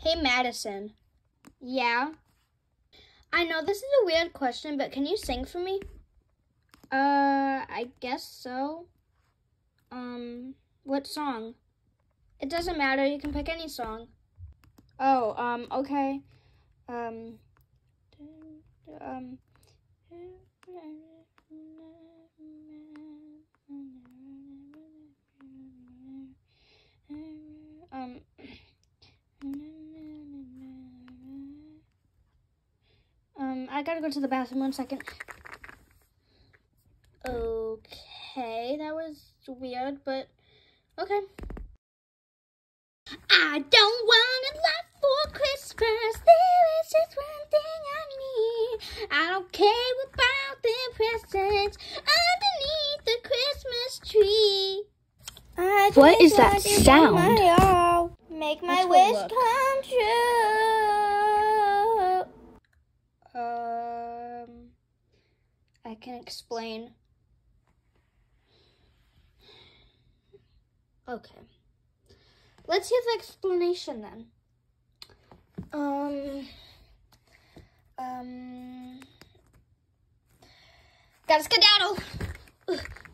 Hey, Madison. Yeah? I know this is a weird question, but can you sing for me? Uh, I guess so. Um, what song? It doesn't matter, you can pick any song. Oh, um, okay. Um, um, um, um, I gotta go to the bathroom one second. Okay, that was weird, but okay. I don't want a lot for Christmas. There is just one thing I need. I don't care about the presents underneath the Christmas tree. What is that want to do sound? Make my Let's wish come true. I can explain. Okay. Let's hear the explanation then. Um. Um. Gotta skedaddle. Ugh.